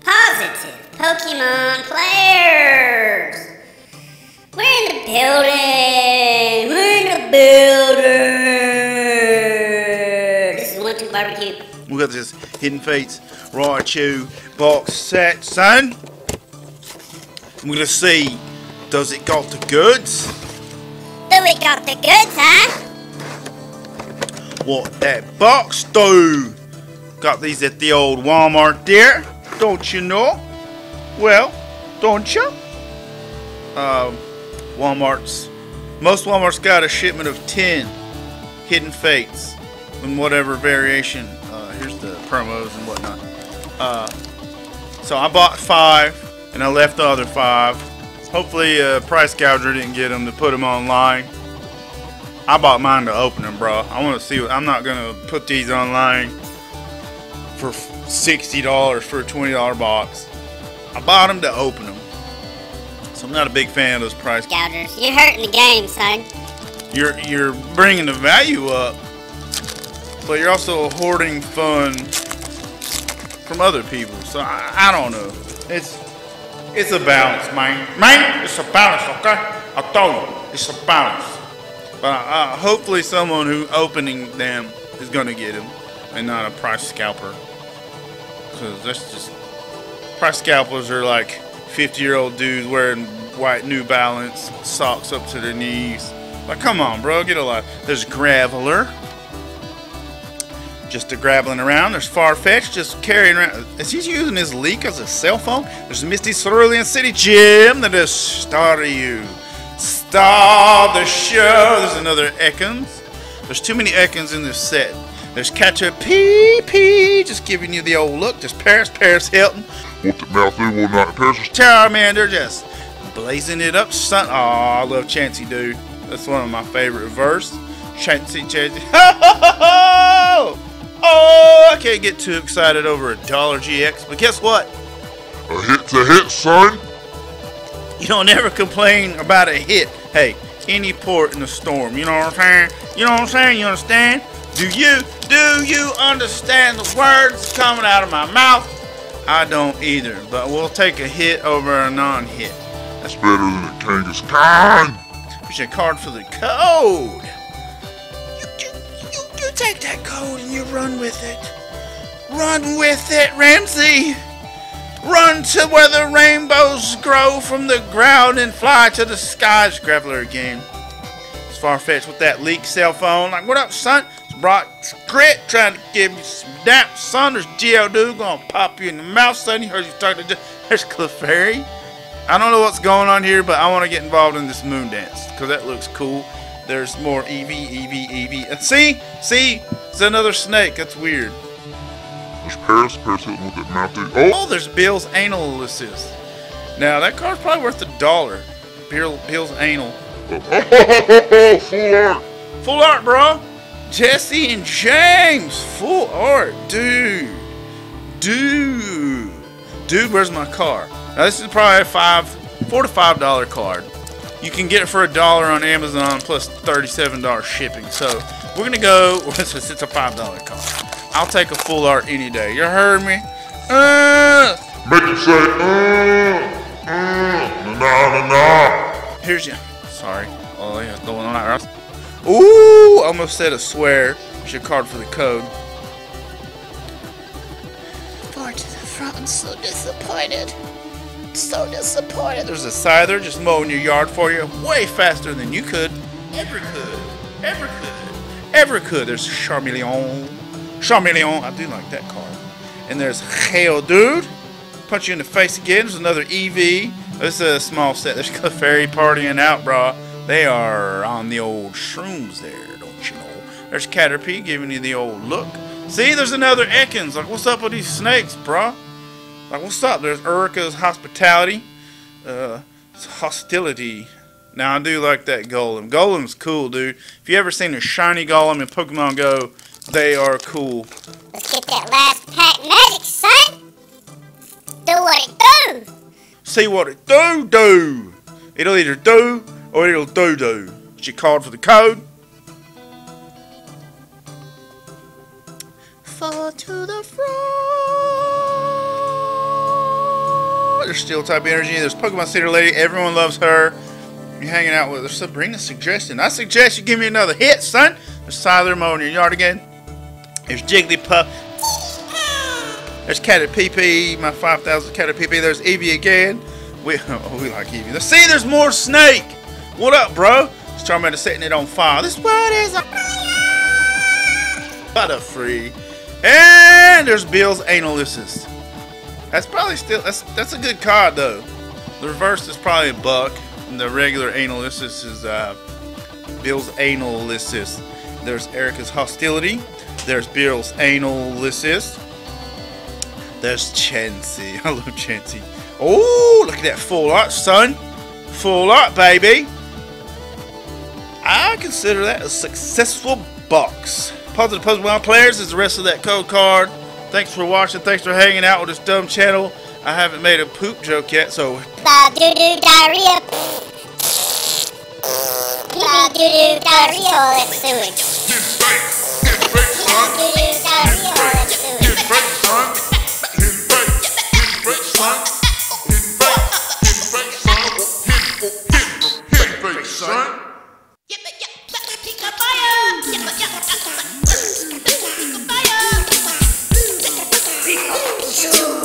positive Pokemon players. We're in the building. We're in the building. This is one two barbecue. We got this Hidden Fates Raichu box set, son. We're gonna see, does it got the goods? Do we got the goods, huh? What that box do? Got these at the old Walmart there, don't you know? Well, don't you? Um, Walmart's, most Walmart's got a shipment of 10 Hidden Fates in whatever variation. Uh, here's the promos and whatnot. Uh, so I bought five and I left the other five. Hopefully, uh, Price Gouger didn't get them to put them online. I bought mine to open them, bro. I want to see what. I'm not gonna put these online for sixty dollars for a twenty dollar box. I bought them to open them, so I'm not a big fan of those price. Gougers, you're hurting the game, son. You're you're bringing the value up, but you're also hoarding fun from other people. So I, I don't know. It's it's a balance, man. Man, it's a balance, okay? I told you, it's a balance. But uh, hopefully, someone who opening them is gonna get them, and not a price scalper. Cause that's just price scalpers are like 50 year old dudes wearing white New Balance socks up to their knees. Like, come on, bro, get a life. There's Graveler. Just a graveling around. There's Farfetch just carrying around. Is he using his leek as a cell phone? There's Misty Cerulean City Gym that is Staryu. Star the show. There's another Ekans. There's too many Ekans in this set. There's Caterpie just giving you the old look. There's Paris, Paris Hilton. What the mouth do will not Paris Charmander just blazing it up, son. Oh, I love Chansey, dude. That's one of my favorite verse. Chansey, Chansey. Oh, oh, I can't get too excited over a dollar GX, but guess what? A hit's a hit, son. You don't ever complain about a hit. Hey, any port in the storm, you know what I'm saying? You know what I'm saying? You understand? Do you, do you understand the words coming out of my mouth? I don't either, but we'll take a hit over a non-hit. That's better than a Kangaskhan. Khan. Here's your card for the code. You, you, you, you take that code and you run with it. Run with it, Ramsey. Run to where the rainbows grow from the ground and fly to the skies, Graveler again. It's Farfetch'd with that leek cell phone. Like, what up, son? Brock Grit trying to give you some dap, son. There's Geodude gonna pop you in the mouth, son. You heard you talking to... There's Clefairy. I don't know what's going on here, but I want to get involved in this moon dance because that looks cool. There's more Eevee, Eevee, Eevee. And see, see, it's another snake. That's weird. There's Paris, Paris with that mouth. Oh, Oh, there's Bill's anal assist. Now that card's probably worth a dollar. Bill, Bill's anal. Oh, oh, oh, full art. Full art, bro. Jessie and James, full art, dude, dude, dude. Where's my car? Now this is probably a five, four to five dollar card. You can get it for a dollar on Amazon plus thirty-seven dollars shipping. So we're gonna go. It's a, it's a five dollar card. I'll take a full art any day. You heard me? Uh, Make it say, uh, uh, na na na. Here's your. Sorry. Oh yeah, going on. Ooh, almost said a swear. Your card for the code. Far to the front, I'm so disappointed. So disappointed. There's a scyther just mowing your yard for you way faster than you could. Ever could. Ever could. Ever could. There's Charmeleon. Charmeleon. I do like that card. And there's Geodude. Punch you in the face again. There's another Eevee. This is a small set. There's Clefairy partying out, bro. They are on the old shrooms there, don't you know? There's Caterpie giving you the old look. See, there's another Ekans. Like, what's up with these snakes, bro? Like, what's up? There's Erika's hospitality. Uh, it's hostility. Now, I do like that Golem. Golem's cool, dude. If you ever seen a shiny Golem in Pokemon Go, they are cool. Let's get that last pack magic, son. Do what it do. See what it do, do. It'll either do or it'll do do. It's your card for the code. Fall to the front. There's Steel type energy. There's Pokemon Center Lady. Everyone loves her. You're hanging out with her. Sabrina suggestion. I suggest you give me another hit, son. There's Tyler Moe in your yard again. There's Jigglypuff. There's Caterpie, my 5,000 Caterpie. There's Eevee again. We, oh, we like Eevee. See, there's more Snake. What up, bro? It's Charmander setting it on fire. This world is a Butterfree. And there's Bill's Analysis. That's probably still that's that's a good card though. The reverse is probably a buck, and the regular Analysis is uh, Bill's Analysis. There's Erika's Hostility. There's Bill's Analysis. There's Chansey. I love Chansey. Oh, look at that full art, son. Full art, baby. I consider that a successful box. Positive Puzzle Wild Players is the rest of that code card. Thanks for watching. Thanks for hanging out with this dumb channel. I haven't made a poop joke yet, so. Get son. Get son. Get son. you.